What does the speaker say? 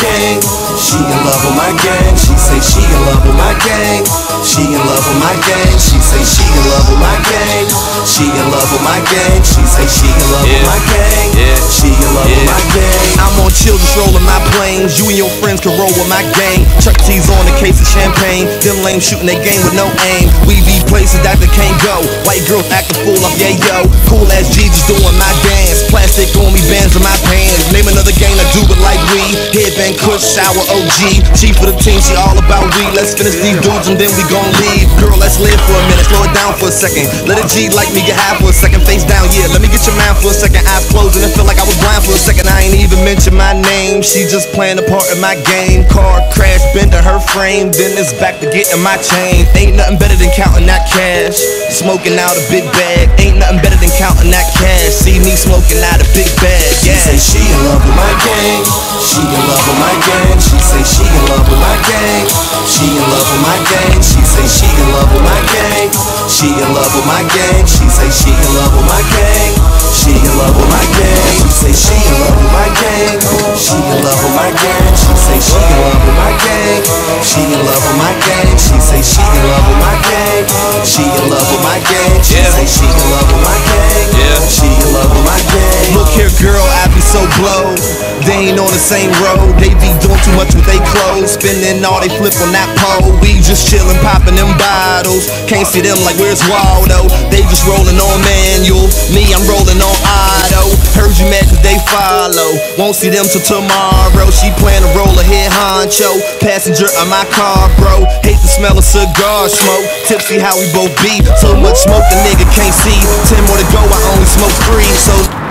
gang. She in love with my gang. She say she in love with my gang. She in love with my gang. She say she in love with my gang. She in love with my gang. She say she in love with my gang. Yeah. She in love with my gang. I'm on chill, just rolling my planes. You and your friends can roll with my gang. Chuck T's on a case of champagne. Them lame shooting their game with no aim. We be places that they can't go. White girls acting fool up, yeah yo. Cool ass G just doing my dance. Plastic on me, bands in my Headband, Kush, shower, OG. Chief of the team, she all about we. Let's finish these dudes and then we gon' leave. Girl, let's live for a minute. Slow it down for a second. Let a G like me get high for a second. Face down, yeah. Let me get your mind for a second. Eyes closed and it feel like I was blind for a second. I ain't even mention my name. She just playing a part in my game. Car crash, bend to her frame. Then it's back to getting my chain. Ain't nothing better than counting that cash. Smoking out a big bag. Ain't nothing better than counting that cash. See me smoking out a big bag. She say she in love with my gang. She in love with my gang. She say she in love with my gang. She in love with my gang. She say she in love with my gang. She in love with my gang. She say she in love with my gang. She in love with my gang. She say she in love with my gang. She in love with my gang. She say she in love with my gang. She in love with my gang. She say she in love with my gang. She in love with my gang. She Yeah. say she in love with my gang. Yeah. She in love with my gang. So blowed. They ain't on the same road. They be doing too much with they clothes. Spending all they flip on that pole. We just chillin', popping them bottles. Can't see them like where's Waldo? They just rolling on manual. Me, I'm rolling on auto. Heard you mad cause they follow. Won't see them till tomorrow. She plan to roll a head honcho. Passenger of my car, bro. Hate the smell of cigar smoke. Tipsy how we both be. So much smoke the nigga can't see. Ten more to go, I only smoke three. So